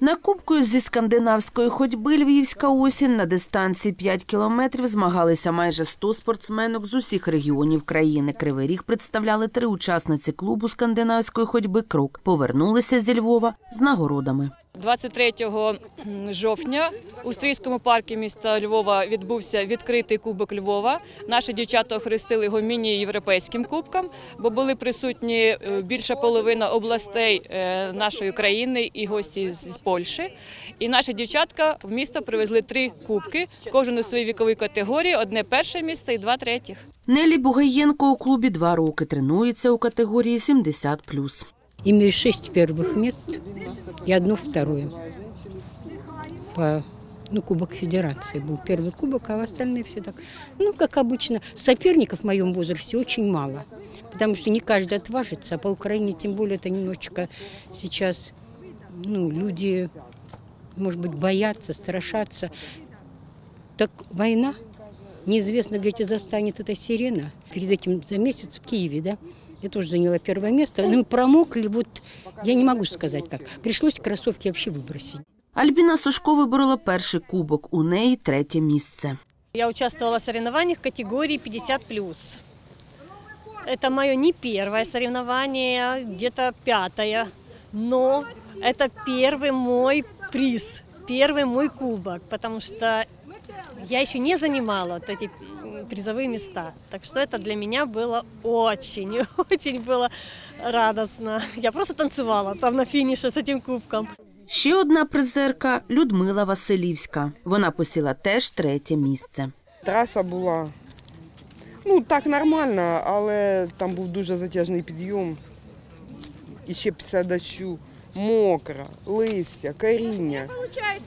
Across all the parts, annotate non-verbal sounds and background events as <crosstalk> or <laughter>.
На кубку зі скандинавської ходьби Львівська осінь на дистанції 5 кілометрів змагалися майже 100 спортсменок з усіх регіонів країни. Кривий ріг представляли три учасниці клубу скандинавської ходьби Крок. Повернулися зі Львова з нагородами. 23 жовтня у стрийському парку міста Львова відбувся відкритий кубок Львова. Наші дівчата охрестили його міні-європейським кубком, бо були присутні е, більша половина областей е, нашої країни і гості з з Польщі. І наші дівчатка в місто привезли три кубки, кожен у своїй віковій категорії: одне перше місце і два третіх. Нелі Бугаєнко у клубі два роки тренується у категорії 70+. Имею шесть первых мест и одно второе. По, ну, Кубок Федерации был первый кубок, а остальные все так. Ну, как обычно, соперников в моем возрасте очень мало. Потому что не каждый отважится, а по Украине тем более это немножечко сейчас ну, люди, может быть, боятся, страшатся. Так война, неизвестно, где тебя застанет эта сирена. Перед этим за месяц в Киеве, да, я тоже заняла первое место. Ну, промокли, вот, я не могу сказать как. Пришлось кроссовки вообще выбросить. Альбіна Сушко виборола перший кубок, у неї третє місце. Я участвовала в соревнованиях категории 50+. Это мое не первое соревнование, где-то пятое, но это первый мой приз, первый мой кубок, потому что я еще не занимала вот эти м, призовые места. Так что это для меня было очень, <laughs> очень было радостно. Я просто танцевала там на финише с этим кубком. Ще одна призерка Людмила Василівська. Вона посіла теж третє місце. Траса була ну так нормально, але там був дуже затяжний підйом. І ще після дощу мокра, листя, коріння.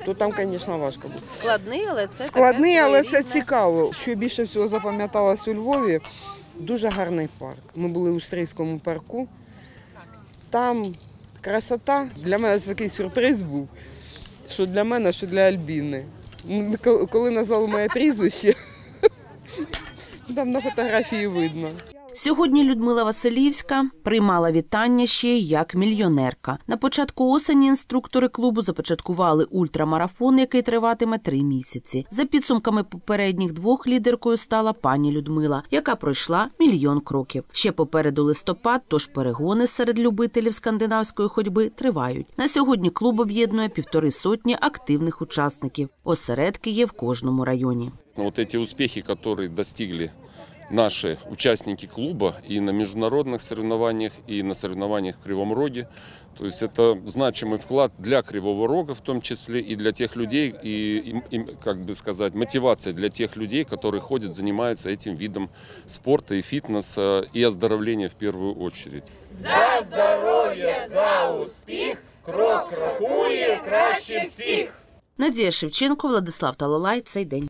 То там, звісно, важко було. Складний, але це Складний, але це цікаво. Що більше всього запам'яталось у Львові, дуже гарний парк. Ми були у Стрийському парку. Там красота. Для мене це такий сюрприз був. Що для мене, що для Альбіни. Ну, ко- Коли назвали моє прізвище, <laughs> там на фотографії видно. Сьогодні Людмила Василівська приймала вітання ще як мільйонерка. На початку осені інструктори клубу започаткували ультрамарафон, який триватиме три місяці. За підсумками попередніх двох лідеркою стала пані Людмила, яка пройшла мільйон кроків. Ще попереду листопад, тож перегони серед любителів скандинавської ходьби тривають. На сьогодні клуб об'єднує півтори сотні активних учасників. Осередки є в кожному районі. Вот эти успехи, которые достигли наши участники клуба и на международных соревнованиях, и на соревнованиях в Кривом Роге, то есть это значимый вклад для Кривого Рога в том числе и для тех людей, и, им- им, как бы сказать, мотивация для тех людей, которые ходят, занимаются этим видом спорта и фитнеса, и оздоровления в первую очередь. Надія Шевченко, Владислав Талалай. Цей день.